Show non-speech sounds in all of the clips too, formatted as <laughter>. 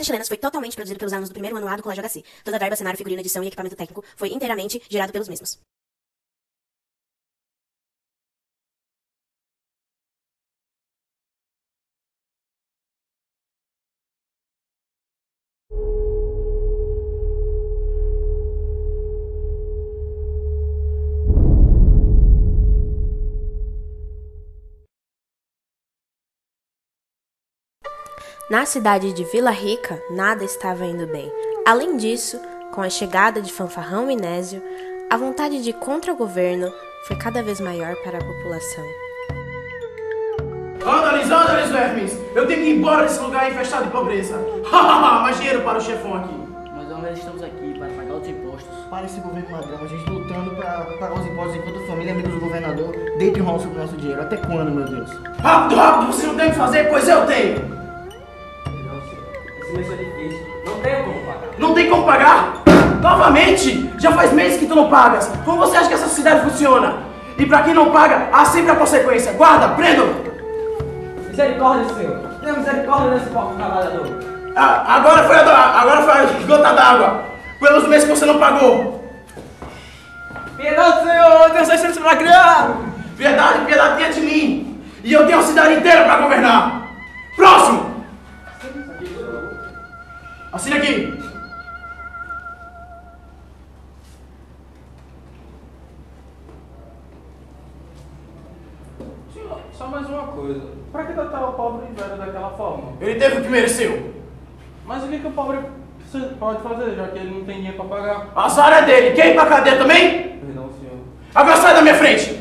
Ofertas Chilenas foi totalmente produzido pelos alunos do primeiro ano A do Colégio HC. Toda a verba, cenário, figurino, edição e equipamento técnico foi inteiramente gerado pelos mesmos. Na cidade de Vila Rica, nada estava indo bem. Além disso, com a chegada de Fanfarrão Minésio, a vontade de contra-governo foi cada vez maior para a população. Anda-lhes, anda-lhes, vermes! Eu tenho que ir embora desse lugar infestado de pobreza! Hahaha, mais dinheiro para o chefão aqui! Mas nós estamos aqui para pagar os impostos. Para esse governo ladrão, a gente lutando para pagar os impostos enquanto família, amigos do governador, deita e sobre o nosso dinheiro. Até quando, meu Deus? Rápido, rápido, você não tem o que fazer, pois eu tenho! Não tem como pagar? Novamente? Já faz meses que tu não pagas. Como você acha que essa cidade funciona? E pra quem não paga, há sempre a consequência. Guarda, prenda! Misericórdia, senhor. Tenha misericórdia desse pobre trabalhador. Ah, agora foi a, do- agora foi a gota d'água. Pelos meses que você não pagou. Piedade, senhor. Eu tenho 600 para criar. Piedade, piedade tinha de mim. E eu tenho a cidade inteira pra governar. Próximo! Assina aqui. Só mais uma coisa. Pra que tratar o pobre velho daquela forma? Ele teve o que mereceu. Mas o que, que o pobre pode fazer, já que ele não tem dinheiro pra pagar? A azar é dele. Quer ir pra cadeia também? Perdão, senhor. Agora sai da minha frente.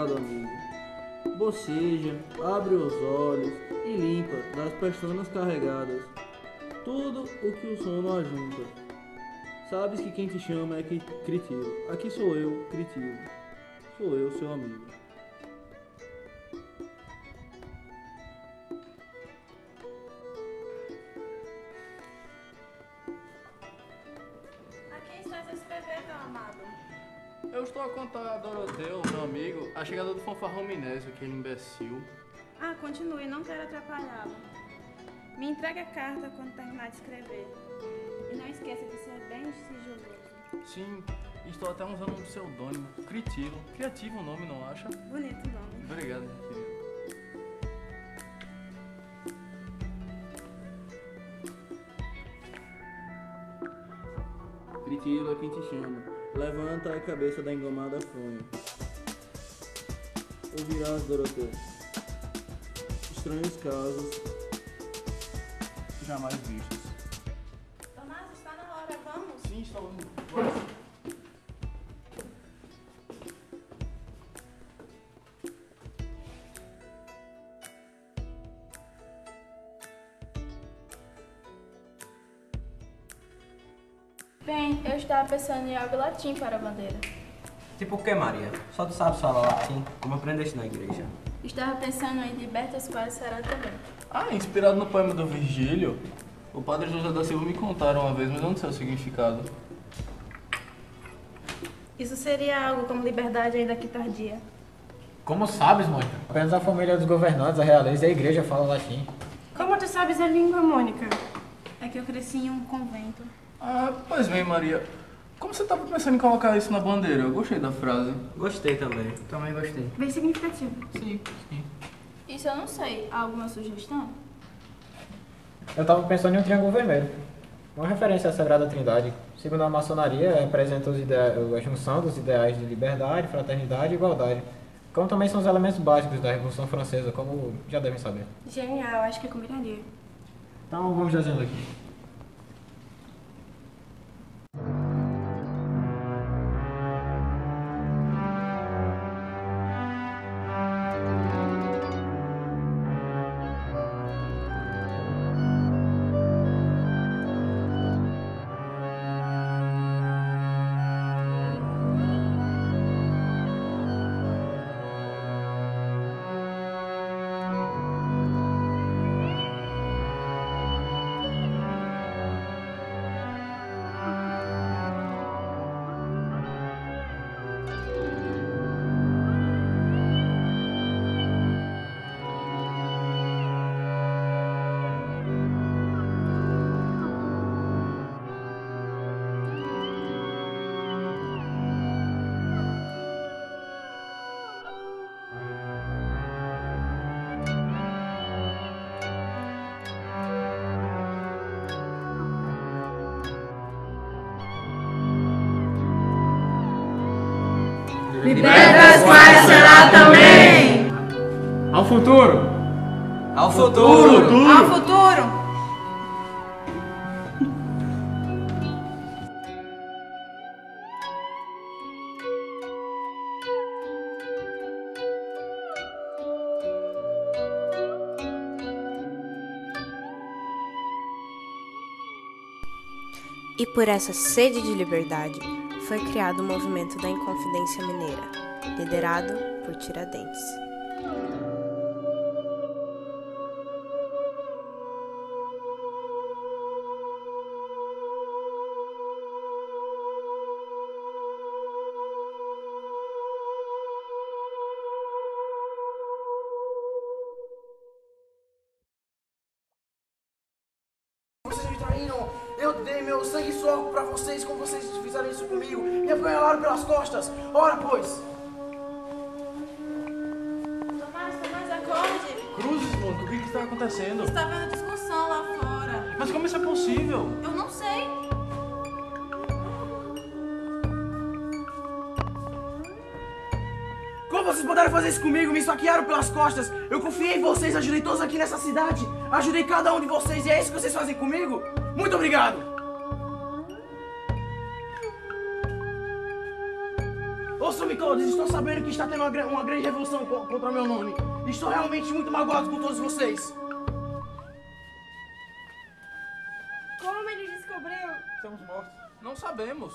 Prezado amigo, boceja, abre os olhos e limpa das pestanas carregadas tudo o que o sono ajunta. Sabes que quem te chama é Cri- Critilo. Aqui sou eu, Critilo. Sou eu, seu amigo. Estou a contar a Doroteu, meu amigo, a chegada do fanfarrão Minésio, aquele imbecil. Ah, continue, não quero atrapalhá-lo. Me entregue a carta quando terminar de escrever. E não esqueça de ser bem sigiloso. Sim, estou até usando um pseudônimo, Critilo. Criativo o nome, não acha? Bonito nome. Obrigado, minha querida. Critilo é quem te chama. Levanta a cabeça da engomada fronha. Ouvirás, Doroteu. Estranhos casos Jamais vistos. Bem, eu estava pensando em algo latim para a bandeira. Tipo o que, Maria? Só tu sabes falar latim, como aprendeste na igreja. Estava pensando em libertas quais será também. Ah, inspirado no poema do Virgílio, o padre José da Silva me contaram uma vez, mas eu não sei o significado. Isso seria algo como liberdade ainda que tardia. Como sabes, Mônica? Apenas a família dos governantes, a realeza e a igreja falam latim. Como tu sabes a língua, Mônica? É que eu cresci em um convento. Ah, pois bem, Maria. Como você estava pensando em colocar isso na bandeira? Eu gostei da frase. Gostei também. Também gostei. Bem significativo. Sim, sim. Isso eu não sei. Há alguma sugestão? Eu estava pensando em um triângulo vermelho. Uma referência à Sagrada Trindade. Segundo a maçonaria, representa a junção dos ideais de liberdade, fraternidade e igualdade. Como também são os elementos básicos da Revolução Francesa, como já devem saber. Genial, acho que combinaria. Então vamos desenhando aqui. Libertas quais será também. Ao futuro! Ao futuro! Ao futuro. E por essa sede de liberdade foi criado o movimento da Inconfidência Mineira, liderado por Tiradentes. Pelas costas. Ora, pois. Tomás, Tomás, acorde! Cruzes, Mônica, o que que está acontecendo? Está vendo discussão lá fora. Mas como isso é possível? Eu não sei. Como vocês puderam fazer isso comigo? Me esfaquearam pelas costas. Eu confiei em vocês, ajudei todos aqui nessa cidade. Ajudei cada um de vocês e é isso que vocês fazem comigo? Muito obrigado. Ouçam-me todos, estou sabendo que está tendo uma, uma grande revolução co- contra meu nome. Estou realmente muito magoado com todos vocês. Como ele descobriu? Estamos mortos. Não sabemos.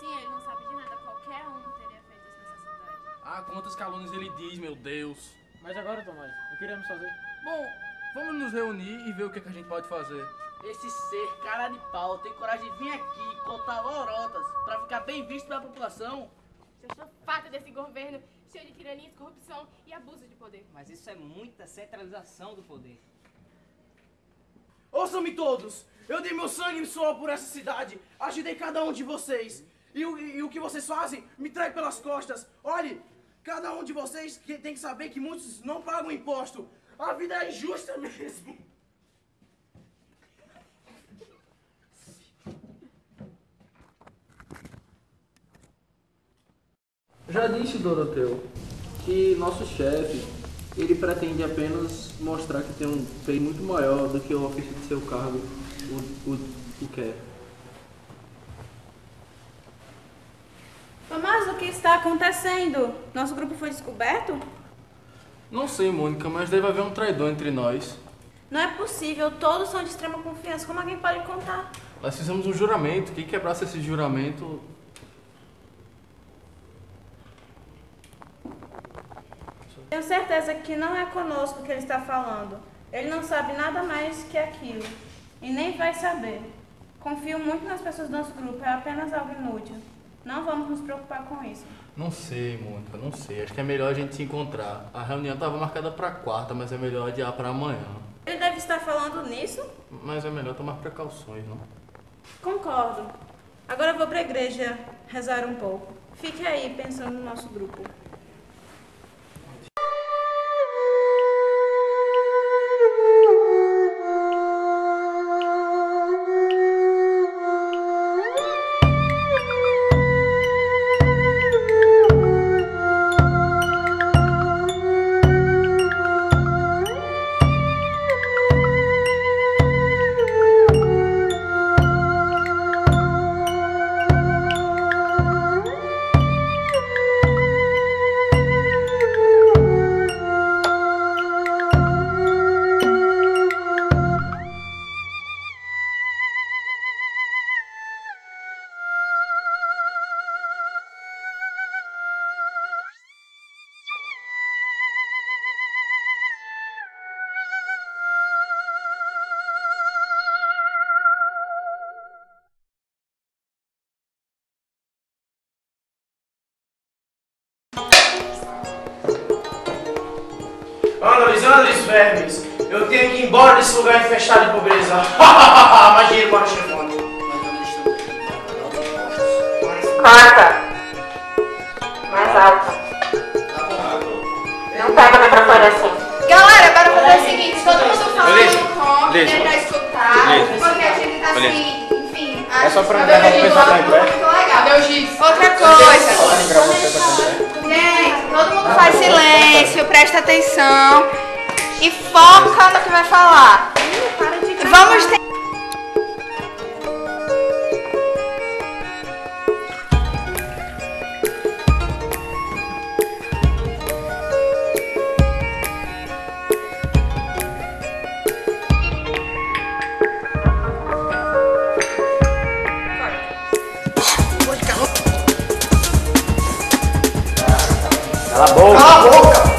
Sim, ele não sabe de nada. Qualquer um teria feito isso nessa cidade. Ah, quantas calúnias ele diz, meu Deus. Mas agora, Tomás, o que iremos fazer? Bom, vamos nos reunir e ver o que, que a gente pode fazer. Esse ser, cara de pau, tem coragem de vir aqui contar lorotas pra ficar bem visto pela população. Eu estou farta desse governo cheio de tirania, corrupção e abuso de poder. Mas isso é muita centralização do poder. Ouçam-me todos! Eu dei meu sangue e suor por essa cidade. Ajudei cada um de vocês. E o, e o que vocês fazem me trai pelas costas. Olhe, cada um de vocês tem que saber que muitos não pagam imposto. A vida é injusta <laughs> mesmo. Já disse, Doroteu, que nosso chefe, ele pretende apenas mostrar que tem um peito muito maior do que o ofício de seu cargo o, o, o quer. Tomás, o que está acontecendo? Nosso grupo foi descoberto? Não sei, Mônica, mas deve haver um traidor entre nós. Não é possível, todos são de extrema confiança. Como alguém pode contar? Nós fizemos um juramento. Quem quebrasse esse juramento. Tenho certeza que não é conosco que ele está falando. Ele não sabe nada mais que aquilo. E nem vai saber. Confio muito nas pessoas do nosso grupo, é apenas algo inútil. Não vamos nos preocupar com isso. Não sei, Mônica, não sei. Acho que é melhor a gente se encontrar. A reunião estava marcada para quarta, mas é melhor adiar para amanhã. Ele deve estar falando nisso? Mas é melhor tomar precauções, não? Concordo. Agora vou para a igreja rezar um pouco. Fique aí pensando no nosso grupo. Eu tenho que ir embora desse lugar infestado de pobreza. <laughs> Mais dinheiro para o chefone. Corta. Mais alto. Não pega o microfone assim. Galera, bora fazer o seguinte, todo mundo fala no Beleza. né, pra escutar, Beleza. porque a gente tá Beleza. assim, enfim, É só pra acho dar uma pessoa tá em pé. Cadê o giz? Outra coisa. Gente, todo mundo faz silêncio, presta atenção e foca no que vai falar. Vamos ter... Cala a boca. Cala a boca!